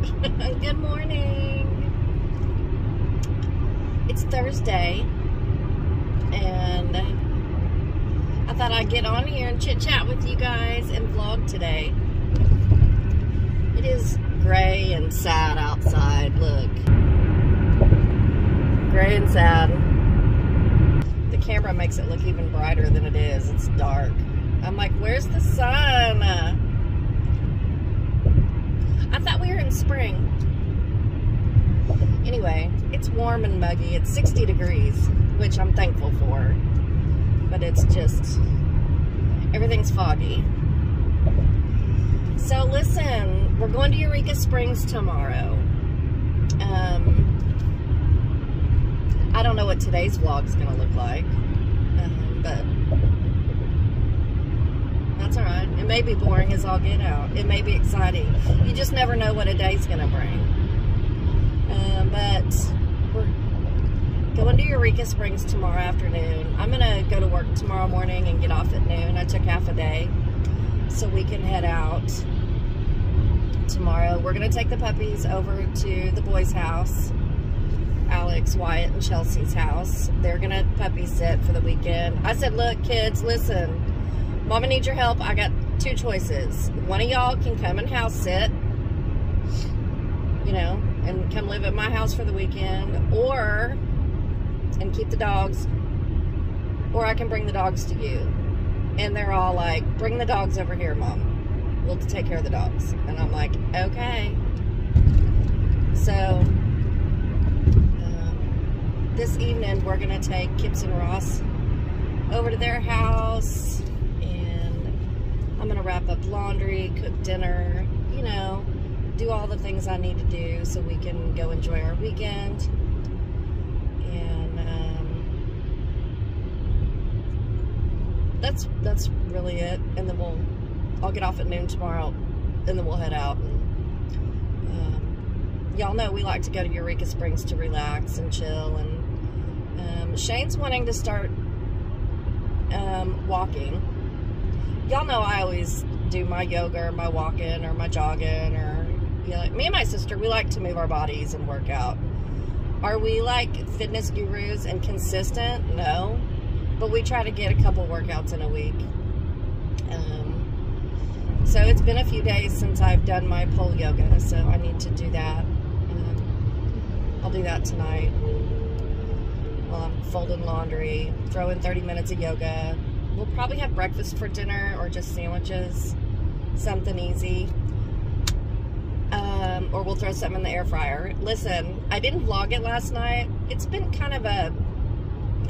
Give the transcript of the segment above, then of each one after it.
Good morning. It's Thursday, and I thought I'd get on here and chit chat with you guys and vlog today. It is gray and sad outside. Look, gray and sad. The camera makes it look even brighter than it is. It's dark. I'm like, where's the sun? I thought we were in spring. Anyway, it's warm and muggy. It's 60 degrees, which I'm thankful for. But it's just, everything's foggy. So listen, we're going to Eureka Springs tomorrow. Um, I don't know what today's vlog is going to look like, um, but that's all right. It may be boring as all get out. It may be exciting. You just never know what a day's going to bring. Um, but we're going to Eureka Springs tomorrow afternoon. I'm going to go to work tomorrow morning and get off at noon. I took half a day so we can head out tomorrow. We're going to take the puppies over to the boys' house. Alex, Wyatt, and Chelsea's house. They're going to puppy sit for the weekend. I said, look, kids, listen. Mama needs your help. I got two choices. One of y'all can come and house sit, you know, and come live at my house for the weekend, or, and keep the dogs, or I can bring the dogs to you. And they're all like, bring the dogs over here, Mom. We'll take care of the dogs. And I'm like, okay. So, um, this evening we're going to take Kips and Ross over to their house wrap up laundry, cook dinner, you know, do all the things I need to do so we can go enjoy our weekend. And um, that's that's really it. And then we'll I'll get off at noon tomorrow, and then we'll head out. And um, y'all know we like to go to Eureka Springs to relax and chill. And um, Shane's wanting to start um, walking y'all know I always do my yoga or my walking or my jogging or you know, me and my sister we like to move our bodies and work out. Are we like fitness gurus and consistent? No, but we try to get a couple workouts in a week. Um, so it's been a few days since I've done my pole yoga, so I need to do that. Um, I'll do that tonight while I'm folding laundry, throw in 30 minutes of yoga, We'll probably have breakfast for dinner or just sandwiches, something easy. Um, or we'll throw something in the air fryer. Listen, I didn't vlog it last night. It's been kind of a,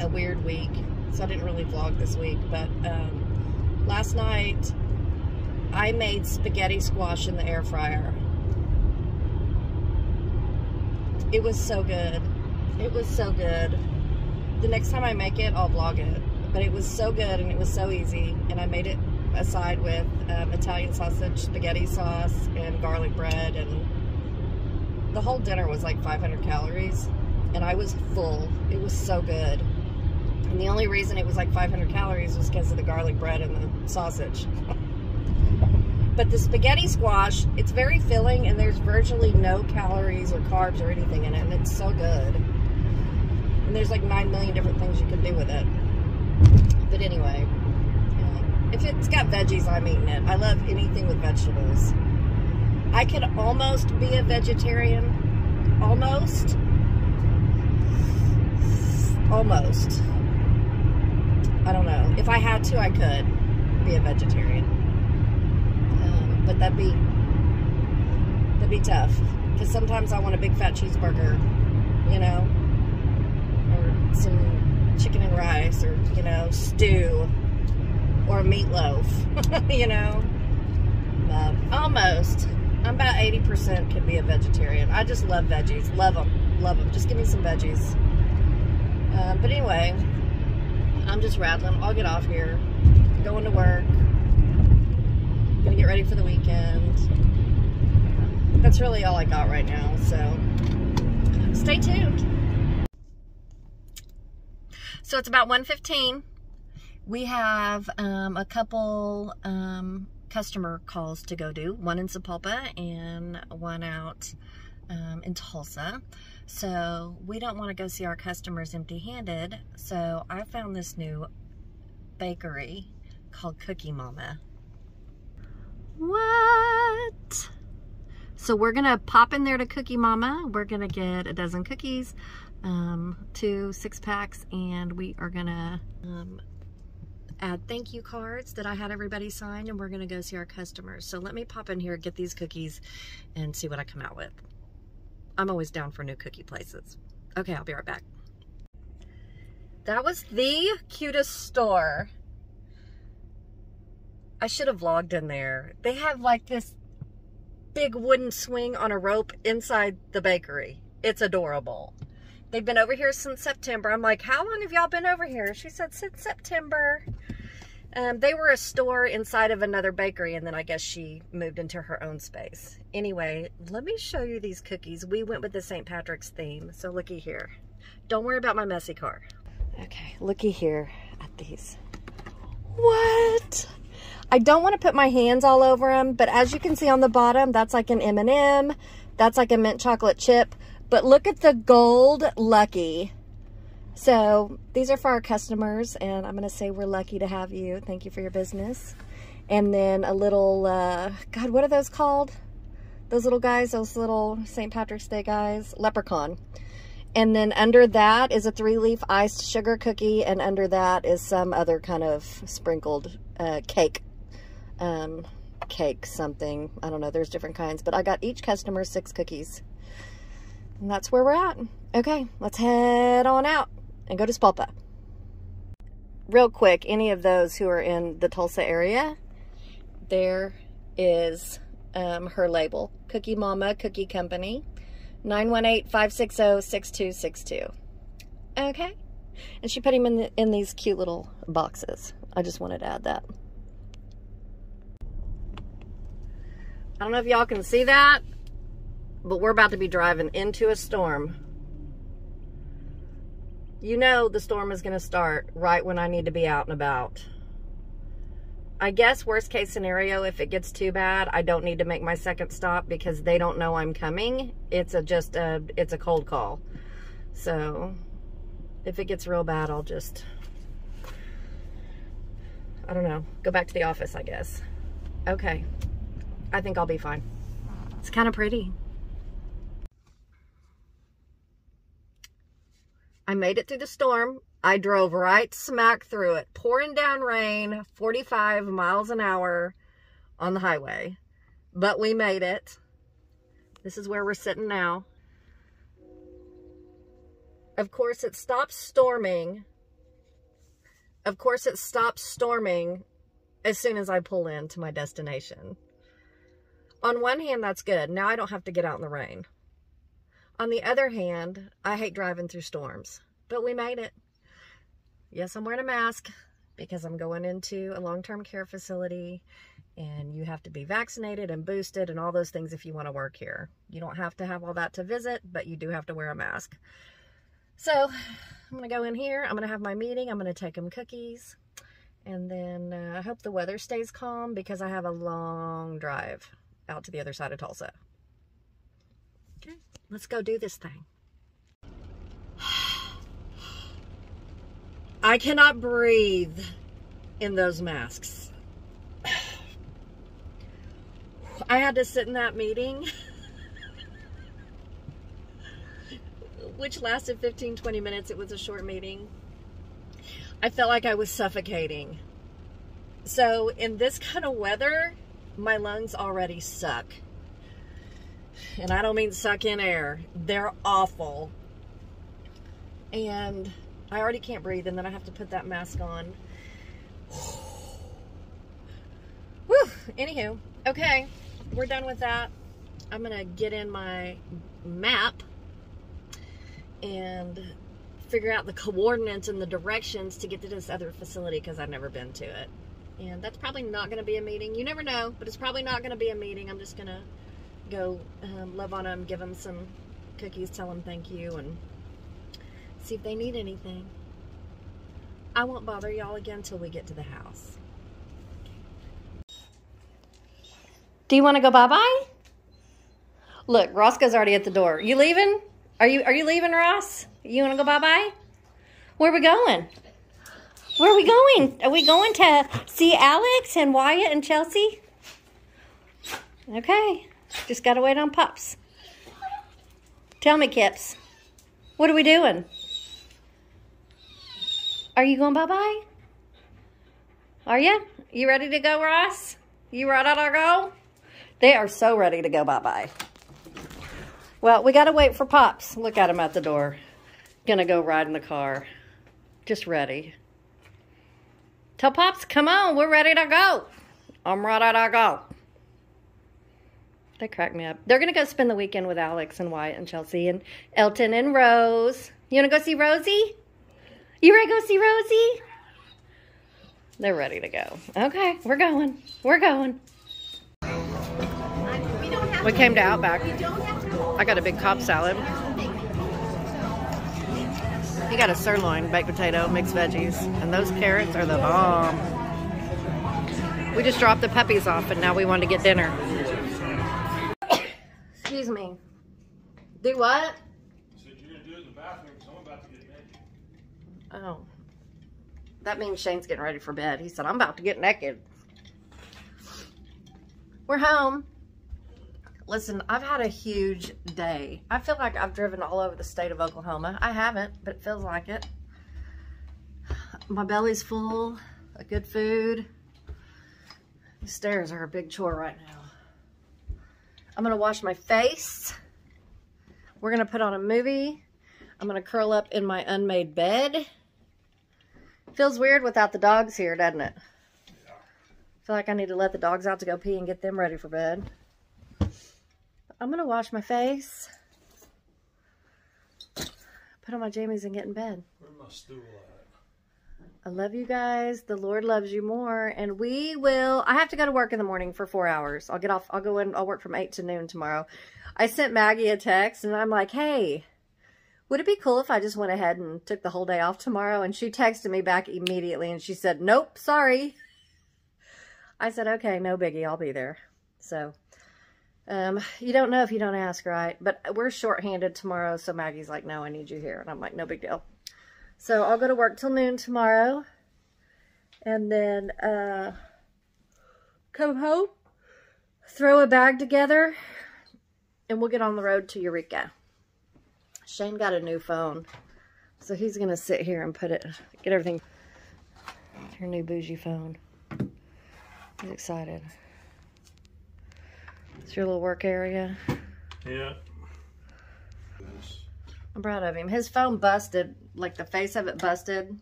a weird week, so I didn't really vlog this week. But um, last night, I made spaghetti squash in the air fryer. It was so good. It was so good. The next time I make it, I'll vlog it but it was so good and it was so easy. And I made it aside with um, Italian sausage, spaghetti sauce, and garlic bread. And the whole dinner was like 500 calories. And I was full. It was so good. And the only reason it was like 500 calories was because of the garlic bread and the sausage. but the spaghetti squash, it's very filling and there's virtually no calories or carbs or anything in it. And it's so good. And there's like 9 million different things you can do with it. But anyway, if it's got veggies, I'm eating it. I love anything with vegetables. I could almost be a vegetarian. Almost. Almost. I don't know. If I had to, I could be a vegetarian. Um, but that'd be that'd be tough. Because sometimes I want a big fat cheeseburger, you know, or some chicken and rice or, you know, stew or a meatloaf, you know. Almost. I'm about 80% can be a vegetarian. I just love veggies. Love them. Love them. Just give me some veggies. Uh, but anyway, I'm just rattling. I'll get off here. Going to work. Gonna get ready for the weekend. That's really all I got right now. So stay tuned. So it's about 1.15. We have um, a couple um, customer calls to go do, one in Sapulpa and one out um, in Tulsa. So we don't want to go see our customers empty-handed. So I found this new bakery called Cookie Mama. What? So we're gonna pop in there to Cookie Mama. We're gonna get a dozen cookies, um, two six packs, and we are gonna um, add thank you cards that I had everybody sign, and we're gonna go see our customers. So let me pop in here, get these cookies, and see what I come out with. I'm always down for new cookie places. Okay, I'll be right back. That was the cutest store. I should have vlogged in there. They have like this big wooden swing on a rope inside the bakery. It's adorable. They've been over here since September. I'm like, how long have y'all been over here? She said, since September. Um, they were a store inside of another bakery, and then I guess she moved into her own space. Anyway, let me show you these cookies. We went with the St. Patrick's theme, so looky here. Don't worry about my messy car. Okay, looky here at these. What? I don't want to put my hands all over them, but as you can see on the bottom, that's like an M&M. That's like a mint chocolate chip. But look at the gold Lucky. So these are for our customers, and I'm going to say we're lucky to have you. Thank you for your business. And then a little, uh, God, what are those called? Those little guys, those little St. Patrick's Day guys? Leprechaun. And then under that is a three-leaf iced sugar cookie, and under that is some other kind of sprinkled uh, cake. Um, cake something. I don't know. There's different kinds. But I got each customer six cookies. And that's where we're at. Okay, let's head on out and go to Sapulpa. Real quick, any of those who are in the Tulsa area, there is um, her label. Cookie Mama Cookie Company, 918-560-6262. Okay. And she put him in, the, in these cute little boxes. I just wanted to add that. I don't know if y'all can see that, but we're about to be driving into a storm you know the storm is going to start right when I need to be out and about. I guess worst case scenario, if it gets too bad, I don't need to make my second stop because they don't know I'm coming. It's a just a, it's a cold call. So if it gets real bad, I'll just, I don't know, go back to the office, I guess. Okay. I think I'll be fine. It's kind of pretty. I made it through the storm. I drove right smack through it, pouring down rain, 45 miles an hour on the highway. But we made it. This is where we're sitting now. Of course, it stops storming. Of course, it stops storming as soon as I pull in to my destination. On one hand, that's good. Now I don't have to get out in the rain. On the other hand, I hate driving through storms, but we made it. Yes, I'm wearing a mask because I'm going into a long-term care facility and you have to be vaccinated and boosted and all those things if you want to work here. You don't have to have all that to visit, but you do have to wear a mask. So I'm going to go in here. I'm going to have my meeting. I'm going to take them cookies. And then uh, I hope the weather stays calm because I have a long drive out to the other side of Tulsa. Let's go do this thing. I cannot breathe in those masks. I had to sit in that meeting, which lasted 15, 20 minutes. It was a short meeting. I felt like I was suffocating. So in this kind of weather, my lungs already suck and I don't mean suck in air. They're awful. And I already can't breathe, and then I have to put that mask on. Whew. Anywho, okay, we're done with that. I'm gonna get in my map and figure out the coordinates and the directions to get to this other facility because I've never been to it. And that's probably not to be a meeting. You never know, but it's probably not to be a meeting. I'm just to go um, love on them, give them some cookies, tell them thank you, and see if they need anything. I won't bother y'all again until we get to the house. Do you want to go bye-bye? Look, Roscoe's already at the door. You leaving? Are you are you leaving, Ross? You want to go bye-bye? Where are we going? Where are we going? Are we going to see Alex and Wyatt and Chelsea? Okay. Just got to wait on Pups. Tell me, Kips. What are we doing? Are you going bye-bye? Are you? You ready to go, Ross? You ready to go? They are so ready to go bye-bye. Well, we got to wait for Pops. Look at him at the door. Gonna go ride in the car. Just ready. Tell Pops, come on, we're ready to go. I'm ready to go. They crack me up. They're going to go spend the weekend with Alex and Wyatt and Chelsea and Elton and Rose. You want to go see Rosie? You ready to go see Rosie? They're ready to go. Okay, we're going. We're going. We came to Outback. I got a big Cobb salad. He got a sirloin, baked potato, mixed veggies, and those carrots are the bomb. We just dropped the puppies off and now we want to get dinner. Excuse me. Do what? Said you're gonna do it in the bathroom, I'm about to get naked. Oh. That means Shane's getting ready for bed. He said, I'm about to get naked. We're home. Listen, I've had a huge day. I feel like I've driven all over the state of Oklahoma. I haven't, but it feels like it. My belly's full of good food. The stairs are a big chore right now. I'm gonna wash my face. We're gonna put on a movie. I'm gonna curl up in my unmade bed. Feels weird without the dogs here, doesn't it? feel like I need to let the dogs out to go pee and get them ready for bed. I'm to wash my face, put on my jammies and get in bed. Where's my stool at? I love you guys. The Lord loves you more. And we will, I have to go to work in the morning for four hours. I'll get off, I'll go in, I'll work from 8 to noon tomorrow. I sent Maggie a text and I'm like, hey, would it be cool if I just went ahead and took the whole day off tomorrow? And she texted me back immediately and she said, nope, sorry. I said, okay, no biggie, I'll be there. So, um, you don't know if you don't ask, right? But we're shorthanded tomorrow, so Maggie's like, no, I need you here. And I'm like, no big deal. So I'll go to work till noon tomorrow. And then uh, come home, throw a bag together, and we'll get on the road to Eureka. Shane got a new phone. So he's going to sit here and put it, get everything. Your new bougie phone. He's excited. It's your little work area. Yeah. I'm proud of him. His phone busted, like the face of it busted,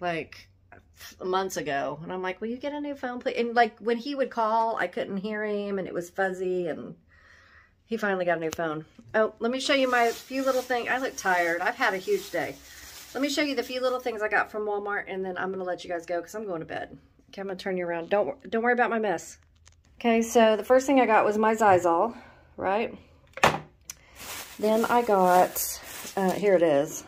like months ago. And I'm like, will you get a new phone, please? And like when he would call, I couldn't hear him and it was fuzzy and he finally got a new phone. Oh, let me show you my few little things. I look tired. I've had a huge day. Let me show you the few little things I got from Walmart and then I'm going to let you guys go because I'm going to bed. Okay, I'm going to turn you around. Don't, don't worry about my mess. Okay, so the first thing I got was my Xyzal, right? Then I got, uh, here it is.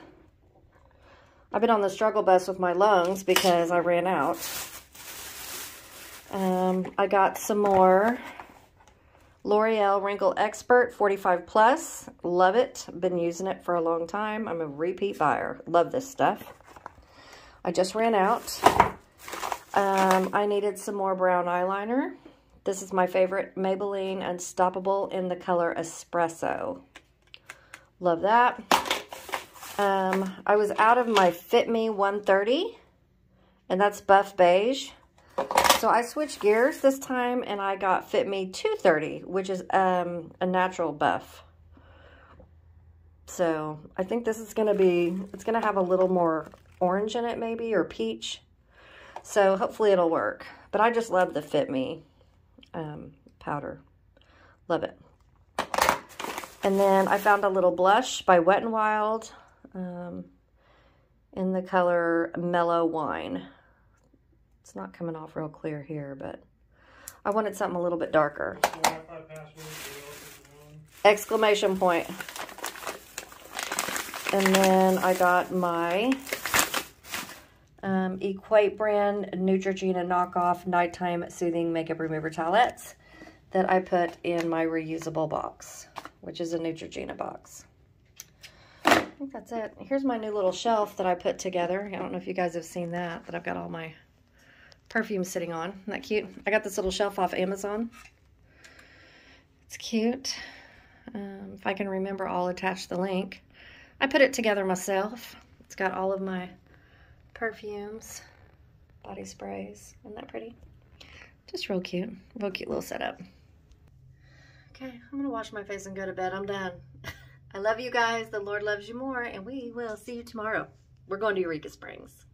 I've been on the struggle bus with my lungs because I ran out. Um, I got some more L'Oreal Wrinkle Expert 45 Plus. Love it. Been using it for a long time. I'm a repeat buyer. Love this stuff. I just ran out. Um, I needed some more brown eyeliner. This is my favorite Maybelline Unstoppable in the color Espresso. Love that. Um, I was out of my Fit Me 130, and that's buff beige. So I switched gears this time, and I got Fit Me 230, which is um, a natural buff. So I think this is going to be, it's going to have a little more orange in it maybe, or peach. So hopefully it'll work. But I just love the Fit Me um, powder. Love it. And then I found a little blush by Wet n Wild um, in the color Mellow Wine. It's not coming off real clear here, but I wanted something a little bit darker. Exclamation point. And then I got my um, Equate brand Neutrogena knockoff nighttime soothing makeup remover towelettes. that I put in my reusable box, which is a Neutrogena box. Think that's it. Here's my new little shelf that I put together. I don't know if you guys have seen that, that I've got all my perfume sitting on. Isn't that cute? I got this little shelf off Amazon. It's cute. Um, if I can remember, I'll attach the link. I put it together myself. It's got all of my perfumes, body sprays. Isn't that pretty? Just real cute. Real cute little setup. Okay, I'm going to wash my face and go to bed. I'm done. I love you guys. The Lord loves you more, and we will see you tomorrow. We're going to Eureka Springs.